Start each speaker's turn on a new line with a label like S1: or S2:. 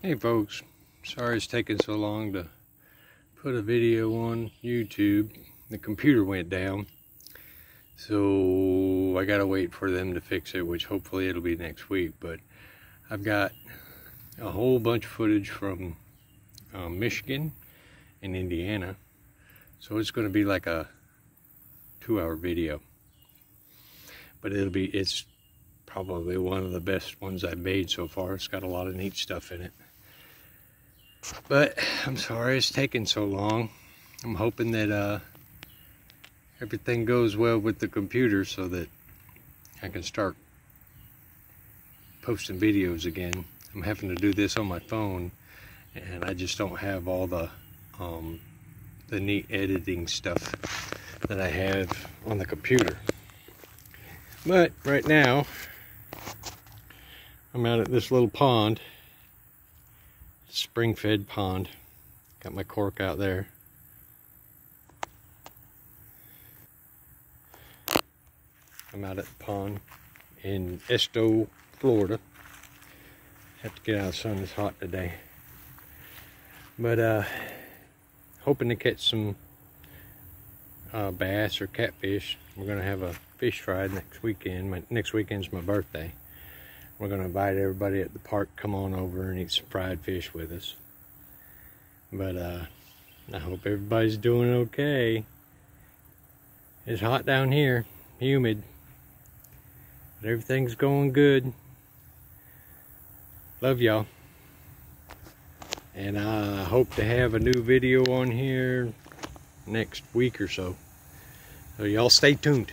S1: Hey folks, sorry it's taking so long to put a video on YouTube. The computer went down. So I gotta wait for them to fix it, which hopefully it'll be next week. But I've got a whole bunch of footage from um, Michigan and Indiana. So it's gonna be like a two hour video. But it'll be, it's probably one of the best ones I've made so far. It's got a lot of neat stuff in it. But I'm sorry it's taking so long. I'm hoping that uh, everything goes well with the computer so that I can start posting videos again. I'm having to do this on my phone and I just don't have all the um, the neat editing stuff that I have on the computer. But right now, I'm out at this little pond spring-fed pond. Got my cork out there. I'm out at the pond in Esto, Florida. Have to get out the sun, it's hot today. But uh, hoping to catch some uh, bass or catfish. We're gonna have a fish fry next weekend. My, next weekend's my birthday. We're going to invite everybody at the park come on over and eat some fried fish with us. But uh, I hope everybody's doing okay. It's hot down here, humid. But everything's going good. Love y'all. And I hope to have a new video on here next week or so. So y'all stay tuned.